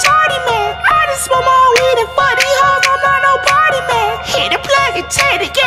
tardy man. I just smoke my weed and for these hoes, I'm not no party man. Hit the plug and take it.